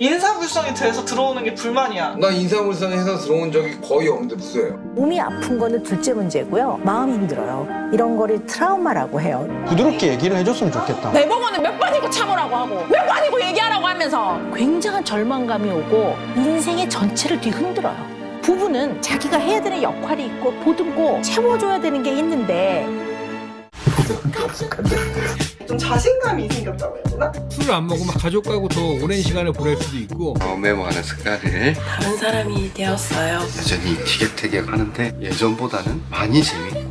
인사불성이 돼서 들어오는 게 불만이야. 나 인사불성해서 들어온 적이 거의 없는데 무슨 몸이 아픈 거는 둘째 문제고요. 마음이 힘들어요. 이런 거를 트라우마라고 해요. 부드럽게 얘기를 해줬으면 좋겠다. 내보고는 몇 번이고 참으라고 하고 몇 번이고 얘기하라고 하면서 굉장한 절망감이 오고 인생의 전체를 뒤흔들어요. 부부는 자기가 해야 되는 역할이 있고 보듬고 채워줘야 되는 게 있는데 좀 자신감이 생겼다고 해야 되나? 술을 안 먹으면 가족하고 더 오랜 시간을 보낼 수도 있고 메모하는 습관을 다른 사람이 되었어요. 여전히 티격태격 하는데 예전보다는 많이 재밌고